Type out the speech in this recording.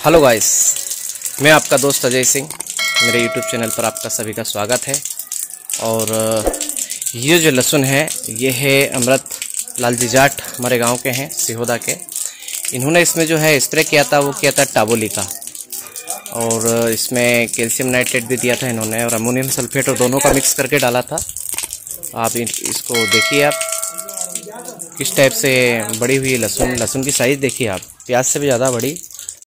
Hello guys मैं आपका दोस्त अजय सिंह। मेरे यूट्यूब चैनल पर आपका सभी का स्वागत है। और ये जो लहसुन है, ये है अमृत लाल जी जाट, हमारे गाँव के हैं, सिहोदा के। इन्होंने इसमें जो है स्प्रे किया था, वो किया था टाबोली का। और इसमें कैल्शियम नाइट्रेट भी दिया था इन्होंने, और अमोनियम सल्फेट और दोनों का मिक्स करके डाला था। आप इसको देखिए आप। किस टाइप से बड़ी हुई लहसुन लहसुन की साइज़ देखिए आप। प्याज से भी ज़्यादा बड़ी।